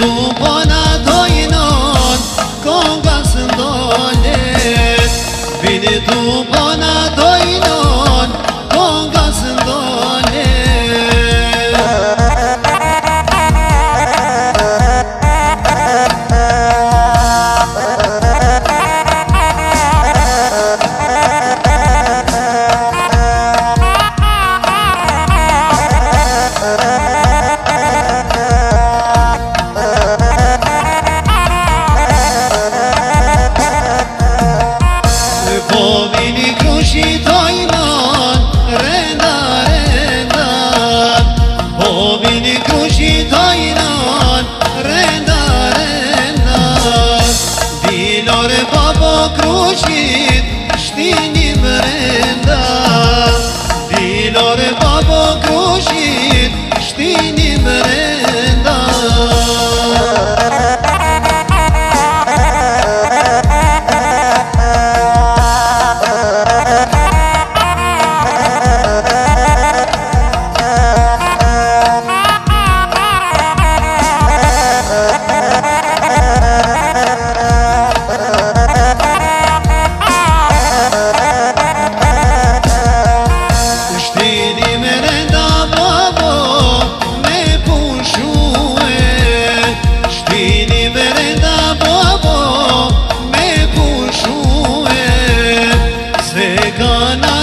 如果那 ठिकाना